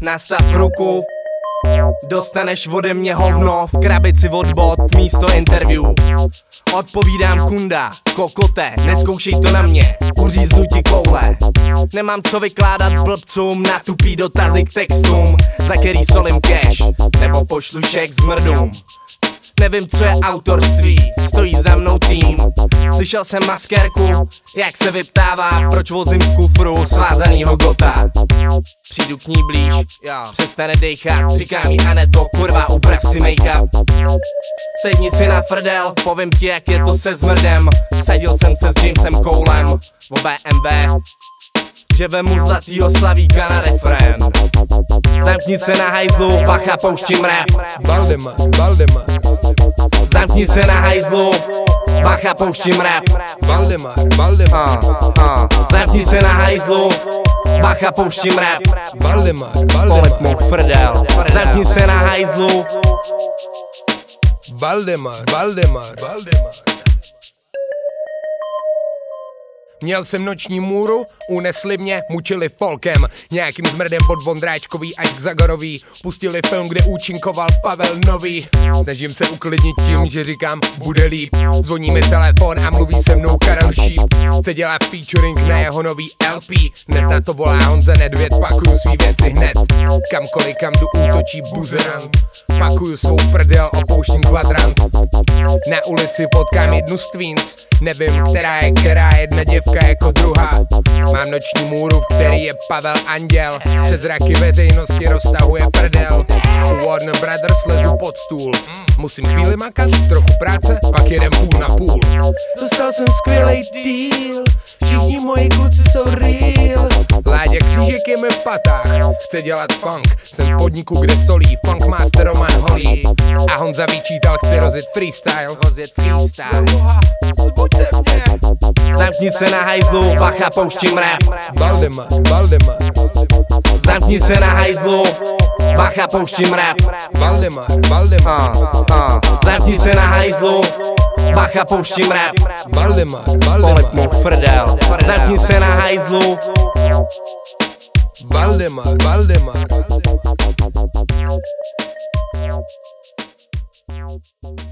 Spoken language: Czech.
Nastav rukou, dostaneš ode mě hovno v krabici od bot místo interview. Odpovídám kunda, kokote, neskoušej to na mě, uříznu ti koule. Nemám co vykládat blbcům na tupý dotazy k textům, za který solím cash, nebo pošlu šek s mrdům. Nevím, co je autorství, stojí za mnou tým Slyšel jsem maskérku, jak se vyptává Proč vozím v kufru svázanýho gota Přijdu k ní blíž, přestane dejchat. Říká mi Aneto, kurva, uprav si make-up Sedni si na frdel, povím ti, jak je to se zmrdem. Sadil jsem se s Jamesem Colem v BMW že vemu zlatýho slavíka na refrén. Zamkni se na hajzlu, bacha pouštím rap. Valdemar, Valdemar Zamkni se na hajzlu, bacha pouštím rap. Valdemar, Valdemar uh, uh. Zamkni se na hajzlu, bacha pouštím rap. Valdemar, Polep mu Valdemar frdel. Zamkni se na hajzlu, Valdemar, Valdemar, Valdemar Měl jsem noční můru, unesli mě, mučili folkem. Nějakým zmrdem od Vondráčkový až k Zagorový Pustili film, kde účinkoval Pavel Nový. Snažím se uklidnit tím, že říkám, bude líp. Zvoní mi telefon a mluví se mnou Karel Šíp. Chce dělat featuring na jeho nový LP Hned na to volá Honza Nedvěd, pakuju svý věci hned. Kamkoliv kam jdu útočí buzerant. Pakuju svou prdel, opouštím kvadrant. Na ulici potkám jednu z Twins. Nevím, která je která, jedna děvka jako druhá. Mám noční můru, v který je Pavel Anděl. Přes zraky veřejnosti roztahuje prdel. U Warner Brothers lezu pod stůl. Musím chvíli makat, trochu práce, pak jedem půl na půl. Dostal jsem skvělej deal. Všichni moji kluci jsou real Křížek je mi v patách Chce dělat funk. Jsem v podniku, kde solí Funk master Roman Holý. A Honza vyčítal, chce rozjet freestyle. Rozjet freestyle. Zamkni se na hajzlu, bacha pouštím rap. Valdemar, Valdemar. Zamkni se na hajzlu, bacha pouštím rap. Valdemar, Valdemar. Uh, uh. Zamkni se na hajzlu, bacha pouštím rap. Valdemar, Polep Valdemar mu frdel. Zamkni se na hajzlu, Valdemar, Valdemar Thank you.